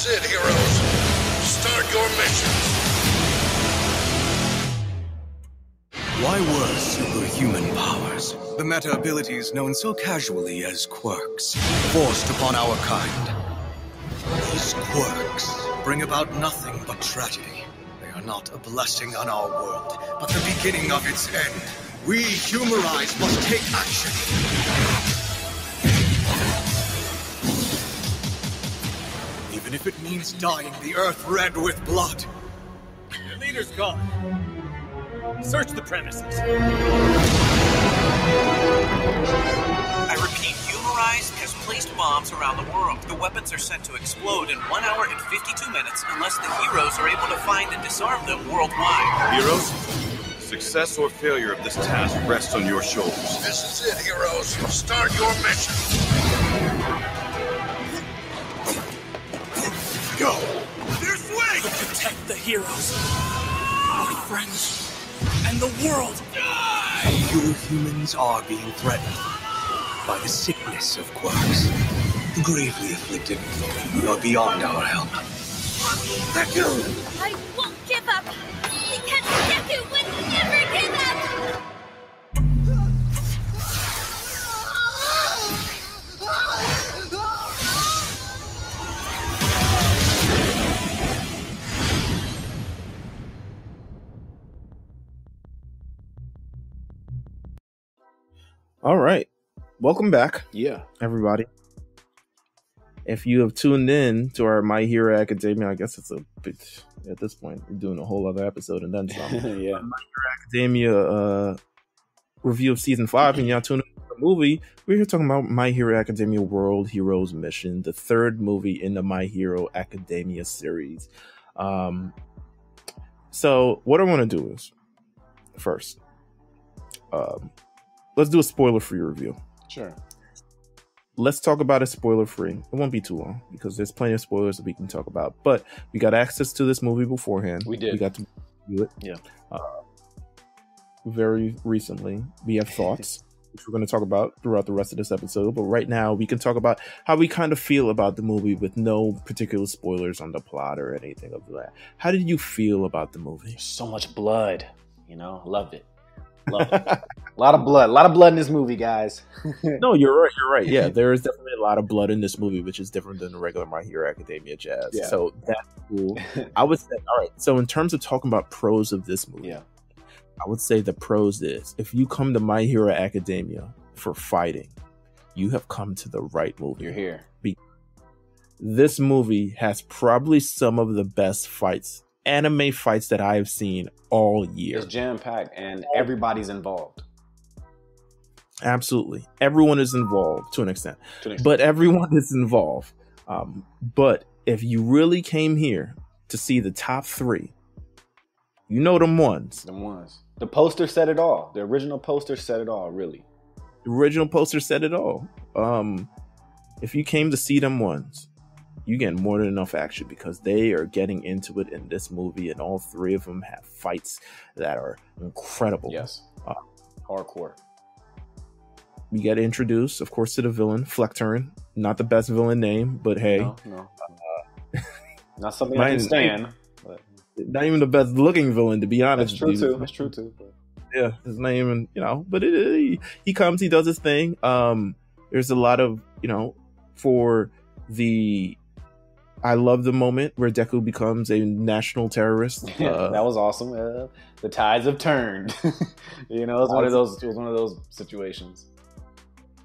is it, heroes. Start your missions. Why were superhuman powers, the meta abilities known so casually as quirks, forced upon our kind? These quirks bring about nothing but tragedy. They are not a blessing on our world, but the beginning of its end. We Humarize must take action. Even if it means dying the earth red with blood. Your leader's gone. Search the premises. I repeat, Humarize has placed bombs around the world. The weapons are set to explode in 1 hour and 52 minutes unless the heroes are able to find and disarm them worldwide. Heroes, success or failure of this task rests on your shoulders. This is it, heroes. Start your mission. Protect the heroes, our friends, and the world. You humans are being threatened by the sickness of quirks. Gravely afflicted. You are beyond our help. Deku! I All right. Welcome back, Yeah. everybody. If you have tuned in to our My Hero Academia, I guess it's a bit at this point, we're doing a whole other episode and then some. yeah. My Hero Academia uh, review of season five, and y'all tune in to the movie. We're here talking about My Hero Academia World Heroes Mission, the third movie in the My Hero Academia series. Um, so, what I want to do is first, um, let's do a spoiler free review. Sure. Let's talk about it spoiler free. It won't be too long because there's plenty of spoilers that we can talk about. But we got access to this movie beforehand. We did. We got to do it. Yeah. Uh, very recently, we have thoughts, which we're going to talk about throughout the rest of this episode. But right now, we can talk about how we kind of feel about the movie with no particular spoilers on the plot or anything of that. How did you feel about the movie? So much blood. You know, loved it. It. a lot of blood. A lot of blood in this movie, guys. no, you're right. You're right. Yeah, there is definitely a lot of blood in this movie, which is different than the regular My Hero Academia jazz. Yeah. So that's cool. I would say, all right. So in terms of talking about pros of this movie, Yeah. I would say the pros is if you come to My Hero Academia for fighting, you have come to the right movie. You're here. This movie has probably some of the best fights, anime fights that I have seen all year. It's jam packed and everybody's involved. Absolutely. Everyone is involved to an extent. To an extent. But everyone is involved. Um, but if you really came here to see the top three, you know them ones. The ones. The poster said it all. The original poster said it all, really. The original poster said it all. Um, if you came to see them ones, you get more than enough action because they are getting into it in this movie, and all three of them have fights that are incredible. Yes. Uh, Hardcore. We get introduced, of course, to the villain, Flect Turn. Not the best villain name, but hey, No, no. Not something I can stand. But not even the best looking villain, to be honest. that's true too. That's true too. But yeah, his name and you know, but it, he, he comes, he does his thing. Um, there's a lot of you know for the. I love the moment where Deku becomes a national terrorist. Yeah, Uh, that was awesome. Uh, the tides have turned. you know, it was one of those. It was one of those situations.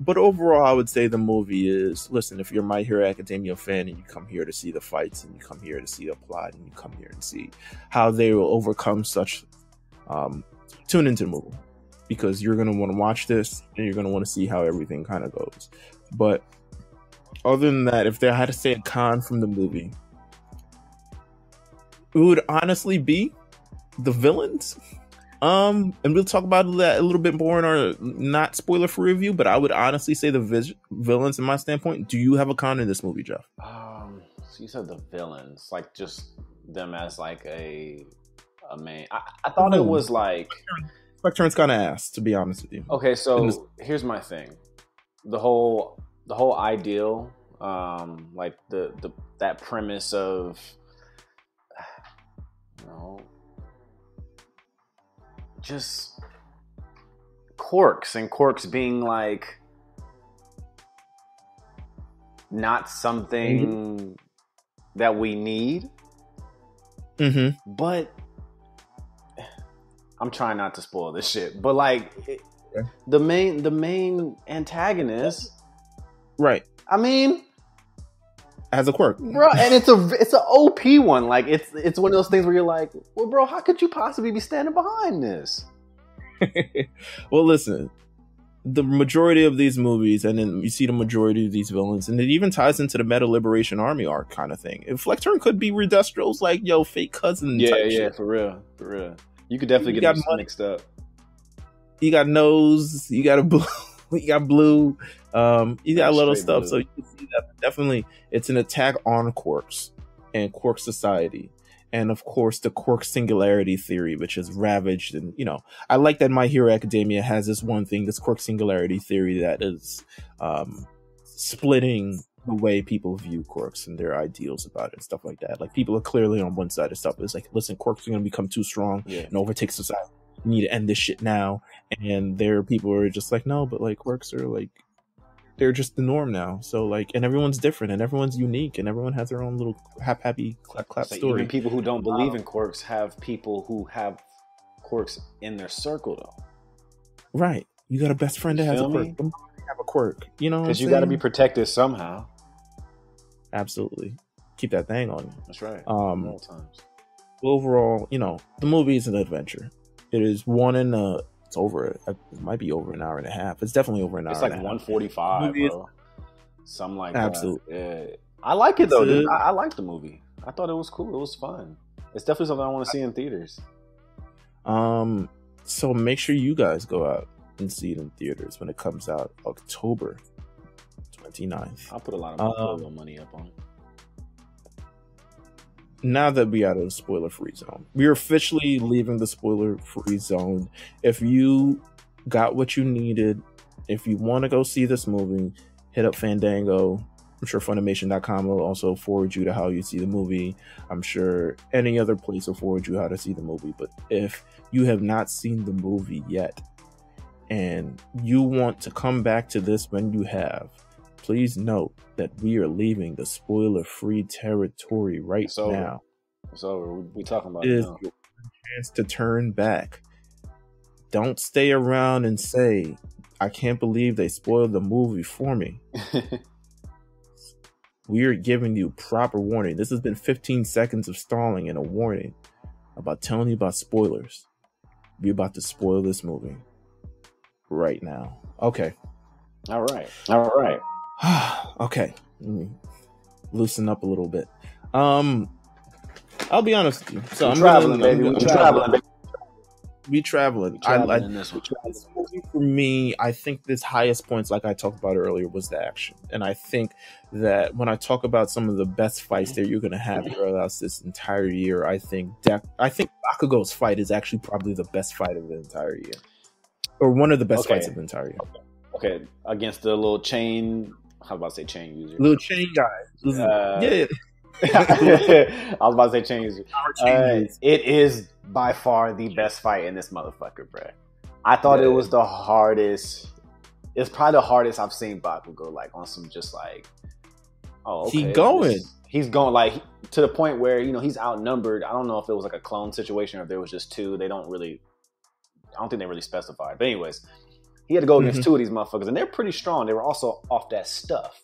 but overall, I would say the movie is listen. If you're My Hero Academia fan and you come here to see the fights and you come here to see the plot and you come here and see how they will overcome such, um, tune into the movie because you're gonna want to watch this and you're gonna want to see how everything kind of goes. But other than that, if I had to say a con from the movie, it would honestly be the villains. Um, and we'll talk about that a little bit more in our not spoiler free review. But I would honestly say the vis- villains, in my standpoint. Do you have a con in this movie, Jeff? Um, so you said the villains, like just them as like a a main. I, I thought it was like Spectre's kind of ass, to be honest with you. okay. So this- here's my thing: the whole the whole ideal Um, like the the that premise of you know just quirks and quirks being like not something that we need, Mm-hmm. but I'm trying not to spoil this shit. But like it, the main the main antagonist, Right. I mean, Has a quirk. bro, and it's a it's an OP one. Like it's it's one of those things where you're like, well, bro, how could you possibly be standing behind this? well, listen, the majority of these movies, and then you see the majority of these villains, and it even ties into the Meta Liberation Army arc kind of thing. If Flect Turn could be Redestro's like, yo, fake cousin Yeah, type yeah, shit. for real, for real. You could definitely You get got them money. mixed up. You got nose, you got a blue, you got blue, um, you got Yeah, little stuff. blue. So you can see that definitely it's an attack on quirks and quirk society. And of course, the quirk singularity theory, which is ravaged. And, you know, I like that My Hero Academia has this one thing, this quirk singularity theory that is um, splitting the way people view quirks and their ideals about it and stuff like that. Like, people are clearly on one side of stuff. It's like, listen, quirks are going to become too strong Yeah. and overtake society. We need to end this shit now. And there are people who are just like, no, but like quirks are like they're just the norm now. So like, and everyone's different and everyone's unique and everyone has their own little hap happy clap clap So story. even people who don't believe in quirks have people who have quirks in their circle though. right. You got a best friend that has a quirk. me? Have a quirk. You know, Because because you got to be protected somehow. absolutely keep that thing on you. That's right. Um, all times. overall, you know, the movie is an adventure. It is one in uh it's over. It might be over an hour and a half. It's definitely over an hour. It's like and 145, bro. Something like Absolutely. that. Yeah. I like it though. Dude. I, I like the movie. I thought it was cool. It was fun. It's definitely something I want to see in theaters. Um, so make sure you guys go out and see it in theaters when it comes out October 29th. I'll put a lot of my Um, money up on it. Now that we out of the spoiler free zone, we're officially leaving the spoiler free zone. If you got what you needed, if you want to go see this movie, hit up Fandango. I'm sure Funimation.com will also forward you to how you see the movie. I'm sure any other place will forward you how to see the movie. But if you have not seen the movie yet and you want to come back to this when you have, please note that we are leaving the spoiler free territory right It's over. now. So we, we talking about It it is now. chance to turn back. Don't stay around and say, I can't believe they spoiled the movie for me. We are giving you proper warning. This has been 15 seconds of stalling and a warning about telling you about spoilers. We're about to spoil this movie right now. Okay. all right. All right. okay. Let me loosen up a little bit. Um, I'll be honest with you. So We're I'm traveling, gonna, baby. I'm, We're I'm traveling, baby. We traveling. We I, traveling I, in this one. movie for me, I think this highest points, like I talked about earlier, was the action. And I think that when I talk about some of the best fights that you're gonna have throughout this entire year, I think that I think Bakugo's fight is actually probably the best fight of the entire year. Or one of the best Okay. fights of the entire year. Okay, against the little chain. How about to say chain user? Little chain guy. Uh, yeah. I was about to say chain user. Uh, it is by far the best fight in this motherfucker, bro. I thought Yeah. it was the hardest. It's probably the hardest I've seen Bakugo like on some just like, oh, He okay, going. this- he's going like to the point where you know he's outnumbered. I don't know if it was like a clone situation or if there was just two. They don't really. I don't think they really specified. But anyways, he had to go against Mhm. two of these motherfuckers, and they're pretty strong. They were also off that stuff.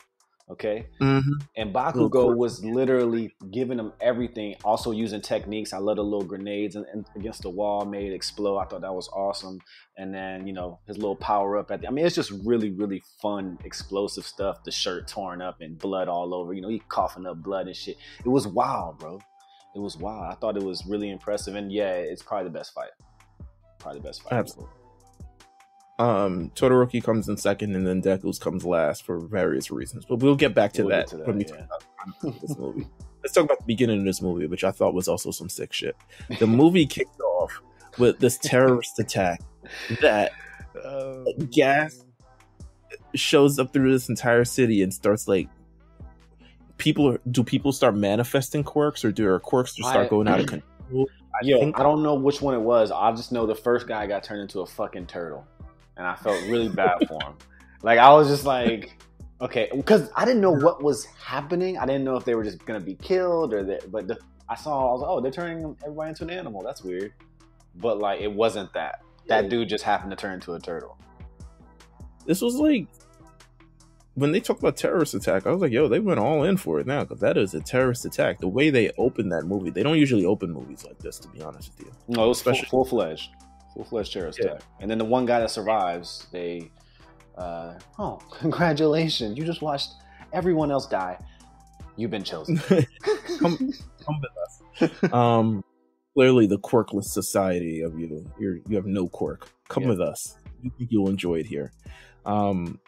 Okay. Mhm. And Bakugo was literally giving them everything, also using techniques. I love the little grenades and, and against the wall made it explode. I thought that was awesome. And then, you know, his little power up at the I mean, it's just really, really fun, explosive stuff. The shirt torn up and blood all over. You know, he coughing up blood and shit. It was wild, bro. It was wild. I thought it was really impressive. And yeah, it's probably the best fight. Probably the best fight. Absolutely. Um, Todoroki comes in second, and then Deku's comes last for various reasons. But we'll get back to, We'll that, to that, when we yeah. talk about this movie. Let's talk about the beginning of this movie, which I thought was also some sick shit. The movie kicked off with this terrorist attack that Uh, gas shows up through this entire city and starts like people do people start manifesting quirks or do our quirks just start I- going out of control? I Yo, I don't know which one it was. I just know the first guy got turned into a fucking turtle, and I felt really bad for him. Like I was just like, okay, because I didn't know what was happening. I didn't know if they were just gonna be killed or that. But the, I saw, I was like, oh, they're turning everybody into an animal. That's weird. But like, it wasn't that. That dude just happened to turn into a turtle. this was like when they talk about terrorist attack, I was like, yo, they went all in for it now because that is a terrorist attack. The way they opened that movie, they don't usually open movies like this, to be honest with you. No, it was full, fledged, full fledged terrorist Yeah. attack. And then the one guy that survives, they, uh, oh, congratulations! You just watched everyone else die. You've been chosen. come, come with us. Um, clearly, the quirkless society of you, you're, you have no quirk. Come Yeah. with us. You think you'll enjoy it here. Um,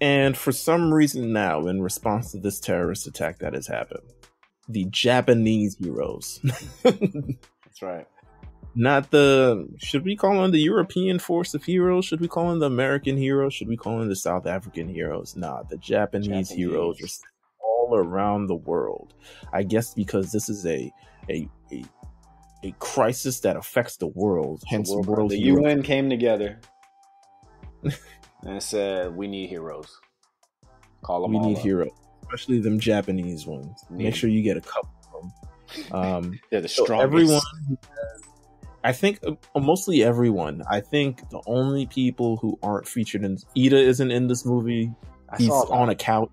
and for some reason now, in response to this terrorist attack that has happened, the Japanese heroes, That's right. Not the, should we call them the European force of heroes? Should we call them the American heroes? Should we call them the South African heroes? Nah, the Japanese, Japanese. heroes are all around the world. I guess because this is a a a, a crisis that affects the world. Hence, the, world, the UN came together and said, "We need heroes. Call them we need up. heroes, especially them Japanese ones. Make sure you get a couple of them. Um, They're the so strongest." everyone, I think uh, mostly everyone. I think the only people who aren't featured in Iida isn't in this movie. I He's on a couch.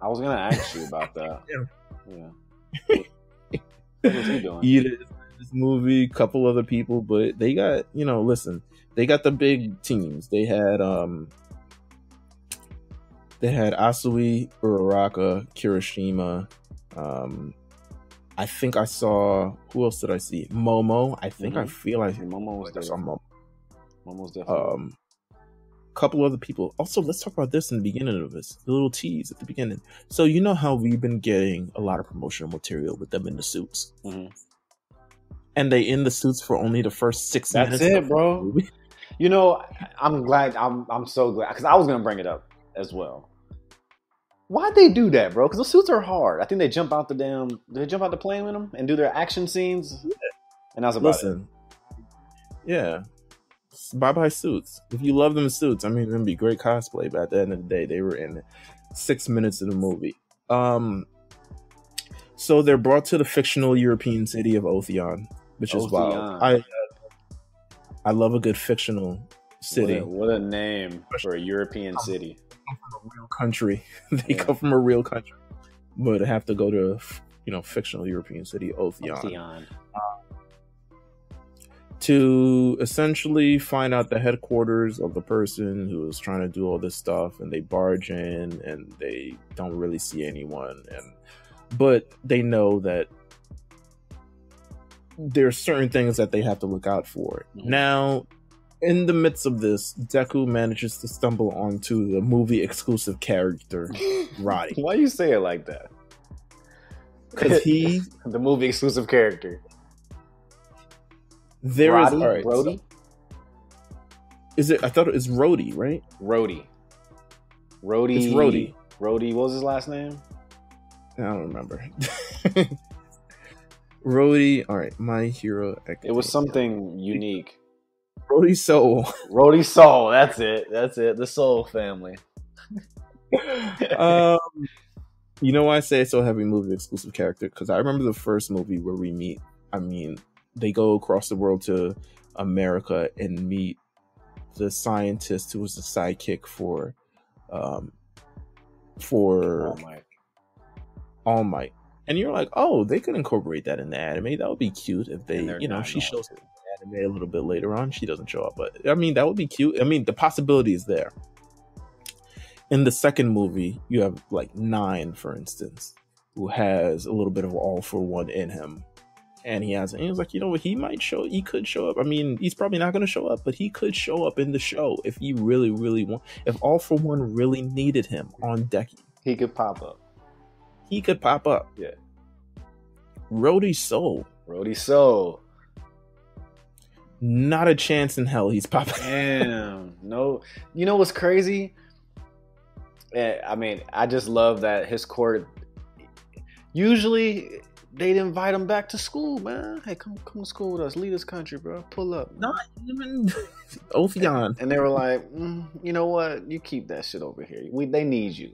I was gonna ask you about that. Yeah. yeah. What was he doing? Iida is in this movie. Couple other people, but they got you know. Listen, they got the big teams. They had um. They had Asui, Uraraka, Kirishima. Um, I think I saw who else did I see? Momo. I think I Mhm. feel like Momo was I saw there. Momo. Momo was definitely. Um, couple other people. Also, let's talk about this in the beginning of this. The little tease at the beginning. So you know how we've been getting a lot of promotional material with them in the suits, Mhm. and they in the suits for only the first six That's minutes. it, bro. You know, I'm glad. I'm I'm so glad because I was gonna bring it up as well. Why'd they do that, bro? Because the suits are hard. I think they jump out the damn. Did they jump out the plane with them and do their action scenes? And that's about it. Listen, yeah, bye bye suits. If you love them suits, I mean, gonna be great cosplay. But at the end of the day, they were in six minutes of the movie. Um, so they're brought to the fictional European city of Otheon, which is wild. I I love a good fictional city. What a, what a name for a European city. A real country. they Yeah. come from a real country, but have to go to you know fictional European city Otheon. Theon. to essentially find out the headquarters of the person who is trying to do all this stuff and they barge in and they don't really see anyone and but they know that there are certain things that they have to look out for Mhm. now in the midst of this deku manages to stumble onto the movie exclusive character Roddy Why you say it like that? because he the movie exclusive character. there is Roddy? all right, so- is it i thought it was Rhodey, right Rhodey. Rhodey. it's Rhodey. Rhodey. What was his last name? I don't remember. Rhodey, all right, my hero. It was something unique. Rhodey Soul. Rhodey Soul. That's it. That's it. The Soul family. um, you know why I say it's so heavy movie exclusive character? Because I remember the first movie where we meet. I mean, they go across the world to America and meet the scientist who was the sidekick for, um, for Oh my. All Might. And you're like, oh, they could incorporate that in the anime. That would be cute if they, you know, she shows to. Up in the anime a little bit later on. She doesn't show up, but I mean, that would be cute. I mean, the possibility is there. In the second movie, you have like Nine, for instance, who has a little bit of all for one in him. And he has, and he was like, you know what, he might show, he could show up. I mean, he's probably not going to show up, but he could show up in the show if he really, really want. If all for one really needed him on deck, He could pop up. he could pop up. Yeah. Rhodey Soul, Rhodey Soul. Not a chance in hell he's popping. Damn. no. You know what's crazy? I mean, I just love that his court. Usually, they'd invite him back to school, man. Hey, come come to school with us. Lead this country, bro. Pull up. Not even Ophion. And they were like, mm, you know what? You keep that shit over here. We they need you.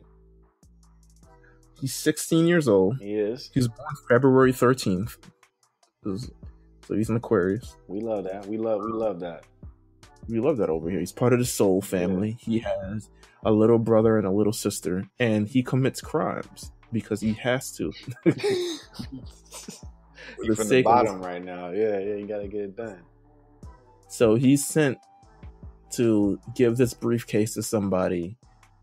He's 16 years old. He is. He was born February 13th. So he's an Aquarius. We love that. We love we love that. We love that over here. He's part of the Soul family. He has a little brother and a little sister, and he commits crimes because he has to. You're from the bottom right now. Yeah, yeah, you gotta get it done. So he's sent to give this briefcase to somebody,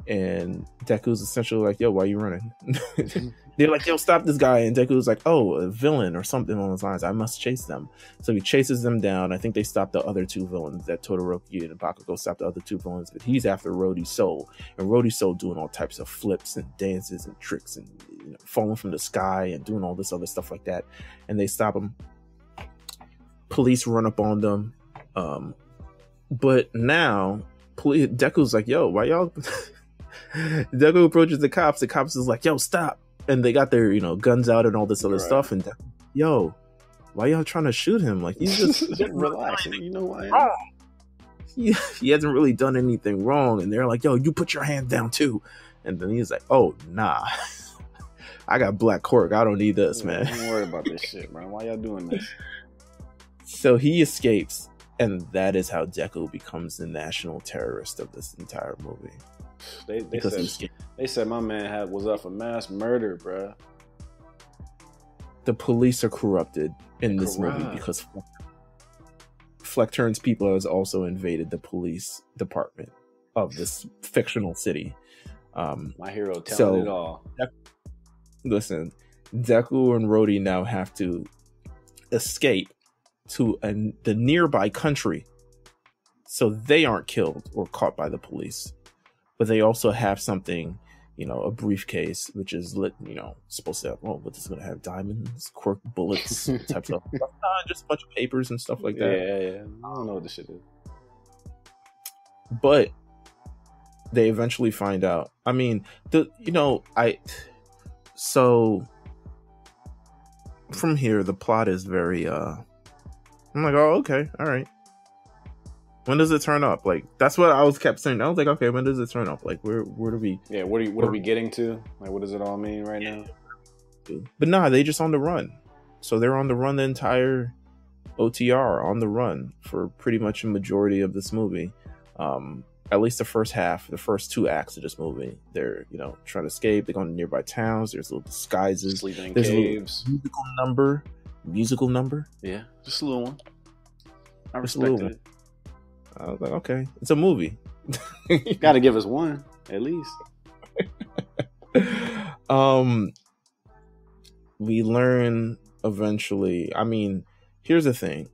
and Deku's essentially like, "Yo, why are you running?" They're like, "Yo, stop this guy!" And Deku's like, "Oh, a villain or something along those lines. I must chase them." So he chases them down. I think they stop the other two villains. That Todoroki and Bakugo stop the other two villains, but he's after Rhodey's soul, and Rhodey's soul doing all types of flips and dances and tricks and you know, falling from the sky and doing all this other stuff like that. And they stop him. Police run up on them. Um, but now, police, Deku's like, "Yo, why y'all?" Deku approaches the cops. The cops is like, "Yo, stop!" And they got their, you know, guns out and all this other Right. stuff. And yo, why y'all trying to shoot him? Like he's just relax. You know why? wrong. He, he hasn't really done anything wrong. And they're like, "Yo, you put your hand down too." And then he's like, "Oh, nah." I got black cork. I don't need this, man. Don't worry about this shit, man. Why y'all doing this? So he escapes, and that is how Deku becomes the national terrorist of this entire movie. They they Because said they said my man had was up for mass murder, bruh. The police are corrupted in this movie because Fleck, Fleck turns people has also invaded the police department of this fictional city. Um, My hero telling So- it all. listen, Deku and Rhodey now have to escape to an, the nearby country so they aren't killed or caught by the police. But they also have something, you know, a briefcase, which is lit, you know, supposed to have, oh, but this going to have diamonds, quirk bullets, types of stuff. Nah, just a bunch of papers and stuff like that. yeah, yeah. I don't know what this shit is. but they eventually find out. I mean, the you know, I so from here the plot is very uh I'm like, "Oh, okay. All right." When does it turn up? Like that's what I was kept saying. I was like, "Okay, when does it turn up? Like where where do we Yeah, what are you, what are we getting to? Like, what does it all mean right now? But nah, they just on the run. So they're on the run the entire OTR on the run for pretty much a majority of this movie. Um, at least the first half, the first two acts of this movie, they're you know trying to escape. They go to nearby towns. There's little disguises. Sleeping in There's a caves. musical number, musical number. Yeah, just a little one. I Just respect it. I was like, okay, it's a movie. you Got to give us one at least. um, we learn eventually. I mean, here's the thing.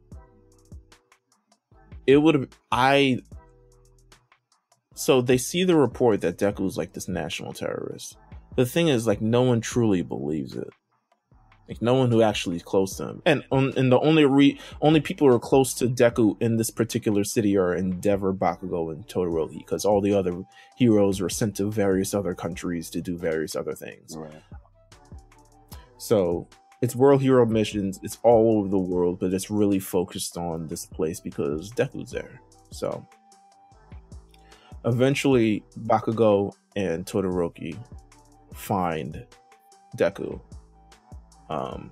It would have I. So they see the report that Deku's like this national terrorist. The thing is, like, no one truly believes it. Like, no one who actually is close to him, and on, and the only re only people who are close to Deku in this particular city are Endeavor, Bakugo, and Todoroki, because all the other heroes were sent to various other countries to do various other things. Right. So it's world hero missions. It's all over the world, but it's really focused on this place because Deku's there. So eventually, Bakugo and Todoroki find Deku. Um,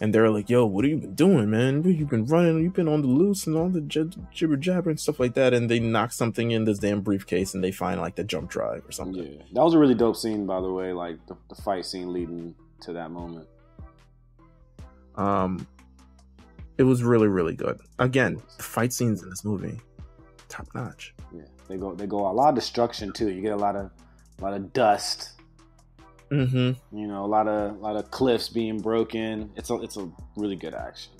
and they're like, "Yo, what have you been doing, man? You've been running. You've been on the loose and all the jib- jibber jabber and stuff like that." And they knock something in this damn briefcase, and they find like the jump drive or something. Yeah, that was a really dope scene, by the way. Like the, the fight scene leading to that moment. Um, it was really, really good. Again, the fight scenes in this movie, top notch. Yeah, they go they go a lot of destruction too. You get a lot of a lot of dust. Mm-hmm. You know, a lot of a lot of cliffs being broken. It's a it's a really good action.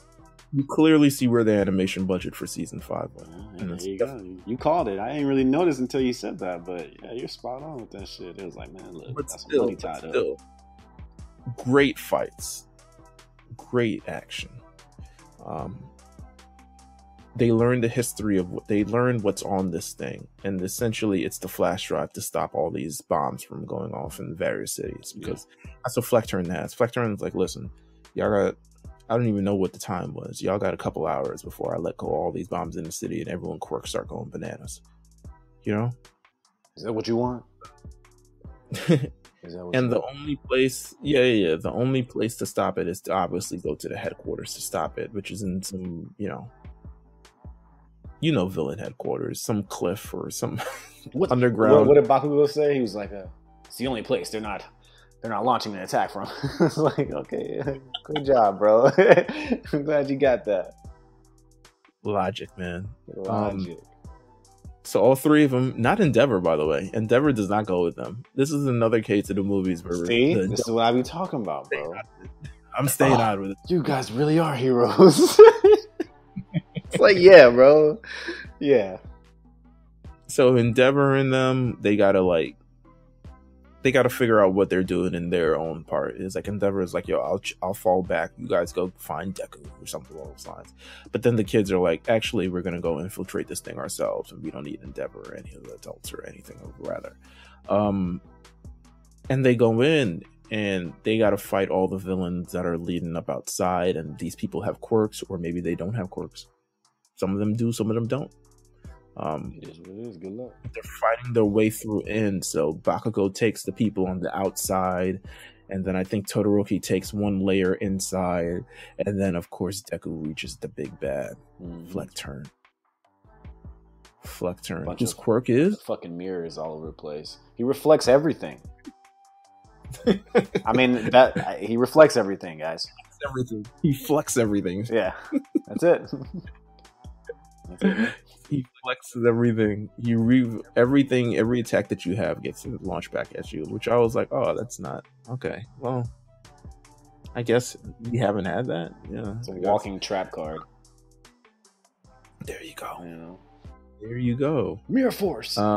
You clearly see where the animation budget for season five went. Yeah, And there you go. You called it. I ain't really noticed until you said that, but yeah, you're spot on with that shit. It was like, man, look, But that's still, money but tied up. still, great fights, great action. Um, they learn the history of what they learn what's on this thing, and essentially it's the flash drive to stop all these bombs from going off in various cities because that's what Flect Turn has. Flect Turn's like, listen, y'all got. I don't even know what the time was. Y'all got a couple hours before I let go all these bombs in the city and everyone quirks start going bananas. You know? Is that what you want? Is that what and the only place yeah, yeah yeah the only place to stop it is to obviously go to the headquarters to stop it which is in some you know you know villain headquarters some cliff or some What- underground What, what did Bakugo say? He was like, uh, "It's the only place they're not they're not launching an attack from." it's like, okay, good job, bro. I'm glad you got that. logic man Logic. so all three of them not endeavor by the way endeavor does not go with them this is another case of the movies where See, the- this is what I be talking about, bro. i'm staying Oh. out with it You guys really are heroes. It's like, yeah, bro. Yeah. so endeavor in them they gotta like they gotta figure out what they're doing in their own part. It's like endeavor is like yo i'll i'll fall back. You guys go find deku or something along those lines. But then the kids are like actually we're gonna go infiltrate this thing ourselves and we don't need endeavor or any of the adults or anything or rather. Um and they go in and they got to fight all the villains that are leading up outside and these people have quirks or maybe they don't have quirks some of them do some of them don't um It is what it is. Good luck. they're fighting their way through in. So Bakugo takes the people on the outside, and then I think Todoroki takes one layer inside, and then of course Deku reaches the big bad Mhm. Flect Turn. Flect Turn. Bunch His quirk is Fucking mirrors all over the place. He reflects everything. I mean, that he reflects everything, guys. everything. He flex everything. Yeah, that's it. That's it. He flexes everything. He re everything. Every attack that you have gets launched back at you. Which I was like, oh, that's not okay. Well, I guess we haven't had that. Yeah, It's a I guess. walking trap card. There you go. You know, There you go. mirror force. Uh,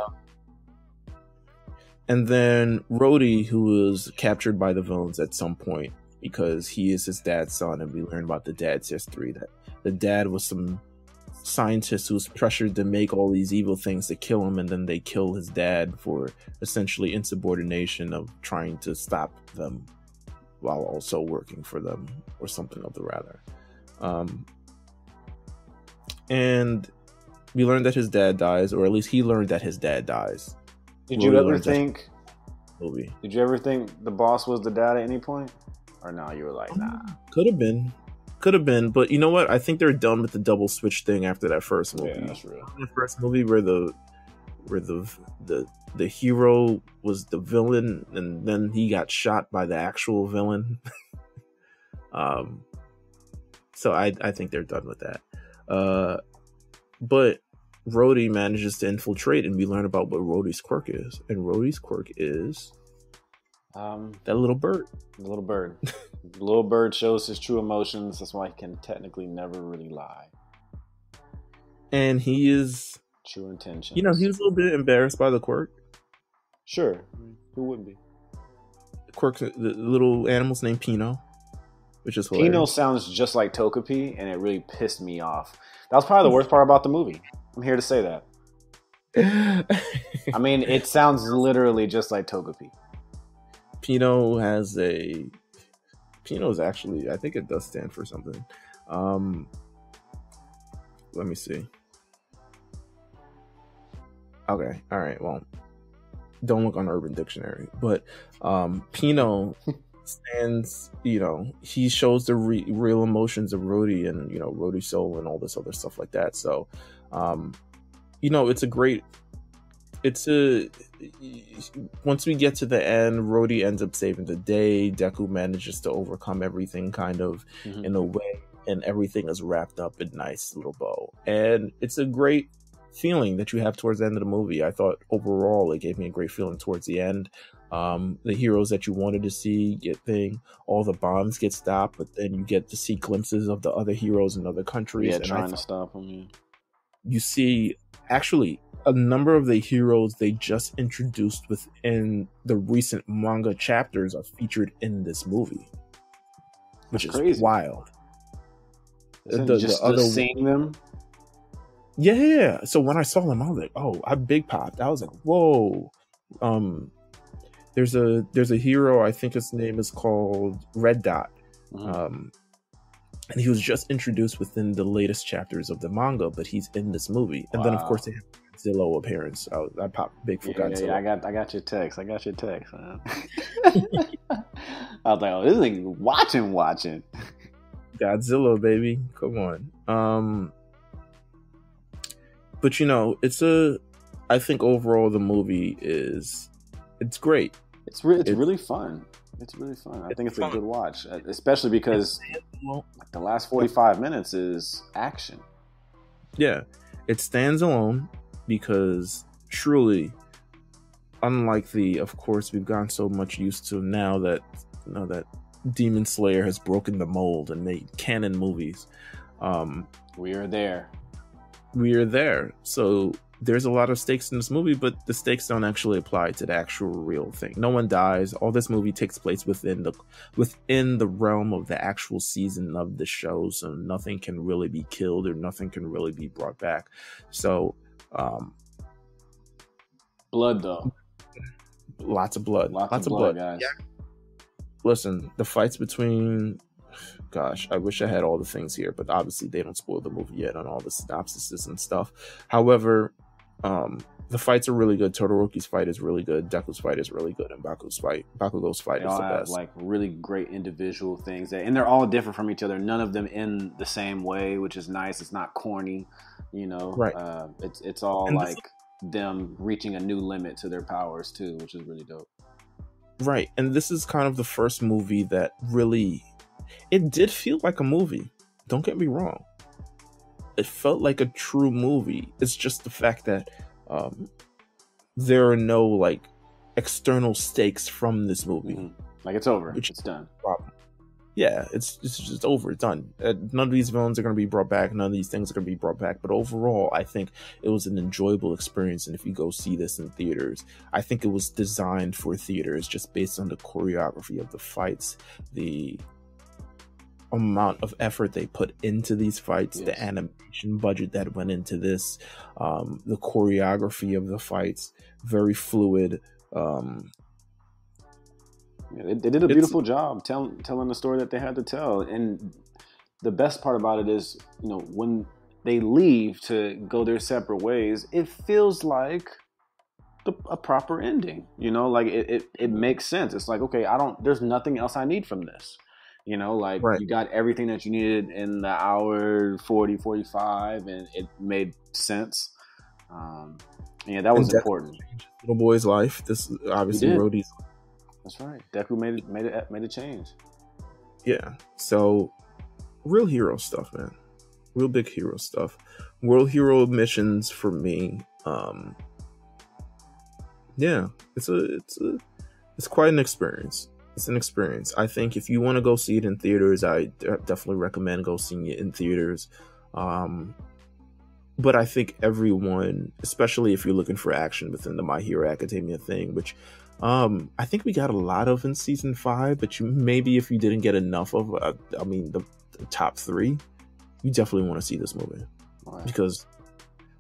and then Rhodey, who was captured by the villains at some point because he is his dad's son, and we learn about the dad's history that the dad was some scientist who's pressured to make all these evil things to kill him, and then they kill his dad for essentially insubordination of trying to stop them while also working for them, or something of the rather. Um, and we learned that his dad dies, or at least he learned that his dad dies. did you ever think? Movie Did you ever think the boss was the dad at any point? Or no, you were like, nah. could have been, could have been, but you know what? I think they're done with the double switch thing after that first movie. Yeah, that's real. the first movie where the where the the the hero was the villain and then he got shot by the actual villain. um so I I think they're done with that. Uh but Rhodey manages to infiltrate and we learn about what Rhodey's quirk is. And Rhodey's quirk is Um, that little bird. the little bird. little bird shows his true emotions. That's why he can technically never really lie. And he is True intentions. you know, he was a little bit embarrassed by the quirk. sure. Who wouldn't be? Quirk the little animal's named Pino. Which is hilarious. Pino sounds just like Togepi, and it really pissed me off. That was probably the worst part about the movie. I'm here to say that. I mean, it sounds literally just like Togepi. Pino has a Pino is actually I think it does stand for something. Um let me see. Okay, all right. Well, don't look on Urban Dictionary, but um Pino stands, you know, he shows the re- real emotions of Rhodey and, you know, Rhodey's soul and all this other stuff like that. So, um you know, it's a great it's a once we get to the end, Rhodey ends up saving the day. Deku manages to overcome everything kind of Mhm. in a way, and everything is wrapped up in nice little bow. And it's a great feeling that you have towards the end of the movie. I thought overall it gave me a great feeling towards the end. Um, the heroes that you wanted to see get thing, all the bombs get stopped, but then you get to see glimpses of the other heroes in other countries. Yeah, and I trying to stop him. Yeah. You see actually a number of the heroes they just introduced within the recent manga chapters are featured in this movie which That's is crazy. wild Isn't The- the just, other- just seeing them. Yeah, yeah, yeah. So when I saw them, I was like, oh, I big popped. I was like, whoa. Um, there's a there's a hero. I think his name is called Red Dot. Mhm. Um, and he was just introduced within the latest chapters of the manga, but he's in this movie. And then of course they have Zillow appearance. I, I popped big for Yeah, yeah, Godzilla. yeah, I got I got your text. I got your text. Man. I was like, oh, this thing watching, watching. Godzilla, baby. Come on. Um but you know, it's a I think overall the movie is it's great. It's re- it's It- really fun. It's really fun. I It's think it's fun. a good watch, uh, especially because the last forty five minutes is action. yeah, it stands alone because truly unlike the of course we've gotten so much used to now that you know that Demon Slayer has broken the mold and made canon movies. Um We are there. we are there. So there's a lot of stakes in this movie, but the stakes don't actually apply to the actual real thing. No one dies. All this movie takes place within the within the realm of the actual season of the show, so nothing can really be killed or nothing can really be brought back. So um Blood though. lots of blood. Lots, of blood, guys. Listen, the fights between gosh, I wish I had all the things here, but obviously they don't spoil the movie yet on all the synopsises and stuff. However, um, the fights are really good. Todoroki's fight is really good. Deku's fight is really good, and Baku's fight, Bakugo's fight They is the have best. like really great individual things, that, and they're all different from each other. None of them in the same way, which is nice. It's not corny, you know. Right. Uh, it's it's all And this- like them reaching a new limit to their powers too, which is really dope. Right. And this is kind of the first movie that really it did feel like a movie. Don't get me wrong. It felt like a true movie. It's just the fact that um there are no like external stakes from this movie. Mhm. Like it's over. Which- it's done. Problem. Yeah, it's it's just over. It's done. Uh, none of these villains are going to be brought back. None of these things are going to be brought back. But overall, I think it was an enjoyable experience. And if you go see this in theaters, I think it was designed for theaters just based on the choreography of the fights, the amount of effort they put into these fights, Yes. the animation budget that went into this, um, the choreography of the fights, very fluid. Um, Yeah, they, they did a beautiful job telling telling the story that they had to tell. And the best part about it is, you know, when they leave to go their separate ways, it feels like the, a proper ending. You know, like it, it it makes sense. It's like, okay, I don't. There's nothing else I need from this. You know, like Right. you got everything that you needed in the hour 40, 45, and it made sense. Um, yeah, that was important. little boy's life. This is obviously. Rhodey's That's right. Deku made it made it made a change. yeah so real hero stuff man real big hero stuff world hero missions for me um yeah it's a it's a it's quite an experience it's an experience. I think if you want to go see it in theaters i definitely recommend go seeing it in theaters. Um but i think everyone especially if you're looking for action within the my hero academia thing which um, I think we got a lot of in season five, but you maybe if you didn't get enough of, uh, I mean, the, the top three, you definitely want to see this movie. Right. because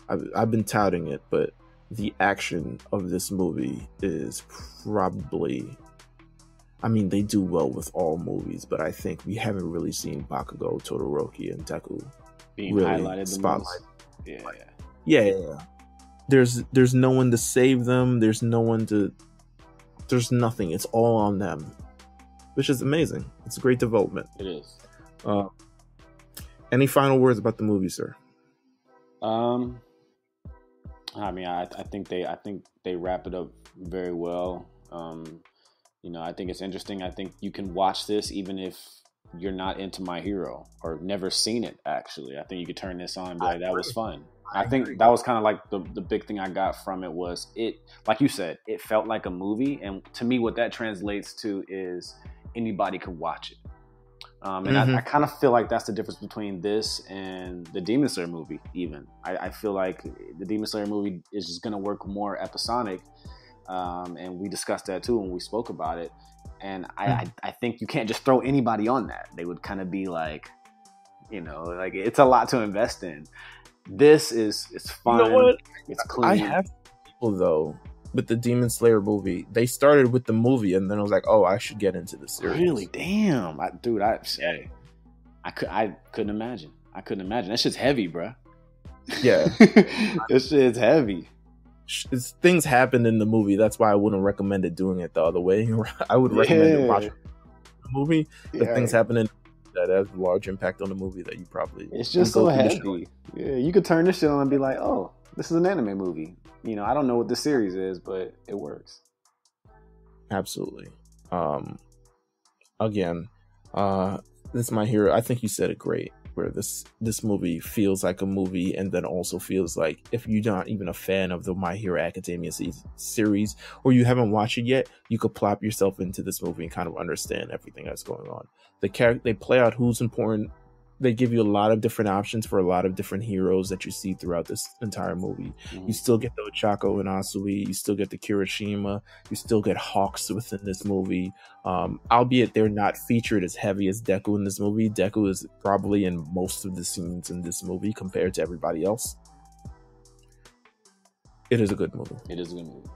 I've, I've been touting it, but the action of this movie is probably, I mean, they do well with all movies, but I think we haven't really seen Bakugo, Todoroki, and Deku Being really highlighted the spotlight. Yeah, yeah. yeah, yeah, yeah. There's there's no one to save them. There's no one to. There's nothing. It's all on them, which is amazing. It's a great development. It is. Uh, any final words about the movie, sir? Um, I mean, I, I think they, I think they wrap it up very well. Um, you know, I think it's interesting. I think you can watch this even if you're not into My Hero or never seen it. Actually, I think you could turn this on and be like, "That was fun." I I, think that was kind of like the the big thing I got from it was it, like you said, it felt like a movie, and to me, what that translates to is anybody could watch it. Um, and Mhm. I, I kind of feel like that's the difference between this and the Demon Slayer movie. Even I, I feel like the Demon Slayer movie is just going to work more episodic, um, and we discussed that too when we spoke about it. And I, I, I think you can't just throw anybody on that. They would kind of be like, you know, like it's a lot to invest in. This is it's fun. You know what? It's clean. I have people though with the Demon Slayer movie. They started with the movie, and then I was like, oh, I should get into the series. Really? Damn, I, dude. I hey, I could I couldn't imagine. I couldn't imagine. That shit's heavy, bruh. Yeah, this shit's heavy. Things happened in the movie. That's why I wouldn't recommend it doing it the other way. I would recommend Yeah. it watching the movie. The Yeah. things happen in that has a large impact on the movie that you probably It's just so through the show. heavy. Yeah, you could turn this shit on and be like, oh, this is an anime movie. You know, I don't know what the series is, but it works. Absolutely. Um, again, uh, this is my hero. I think you said it great. Where this this movie feels like a movie, and then also feels like if you're not even a fan of the My Hero Academia se- series, or you haven't watched it yet, you could plop yourself into this movie and kind of understand everything that's going on. The character they play out who's important. They give you a lot of different options for a lot of different heroes that you see throughout this entire movie. Mhm. You still get the Ochako and Asui. You still get the Kirishima. You still get Hawks within this movie. Um, albeit they're not featured as heavy as Deku in this movie. Deku is probably in most of the scenes in this movie compared to everybody else. It is a good movie. It is a good movie.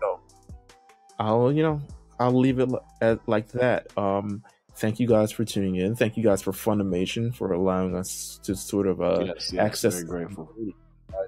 I'll you know I'll leave it at, like that. Um, thank you guys for tuning in. Thank you guys for Funimation for allowing us to sort of uh, yes, yes, access Very grateful.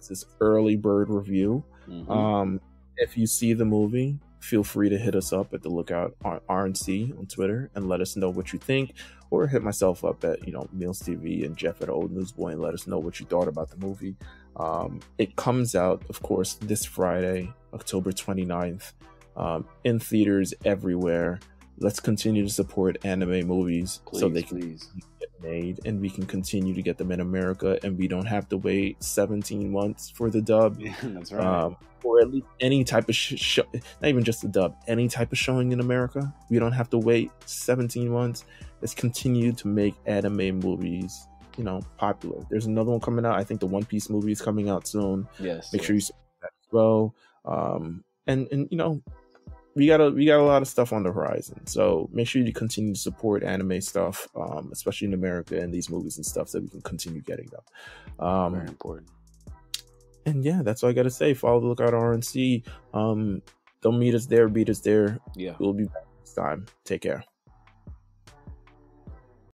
this early bird review. Mhm. Um, if you see the movie, feel free to hit us up at the Lookout RNC on Twitter and let us know what you think, or hit myself up at you know Meelz TV and Jeff at Old Newsboy and let us know what you thought about the movie. Um, it comes out, of course, this Friday, October 29th, um, in theaters everywhere. Let's continue to support anime movies please, so they can please. get made and we can continue to get them in America and we don't have to wait 17 months for the dub That's right. um, or at least any type of sh- show, not even just the dub, any type of showing in America. We don't have to wait 17 months. Let's continue to make anime movies, you know, popular. There's another one coming out. I think the One Piece movie is coming out soon. yes. Make yes. sure you support that as well. Um, and and you know, we got a we got a lot of stuff on the horizon. So make sure you continue to support anime stuff, um, especially in America and these movies and stuff, so we can continue getting them. Um, very important. and yeah, that's all I got to say. Follow the Lookout RNC. Um, don't meet us there, beat us there. Yeah. We'll be back next time. Take care.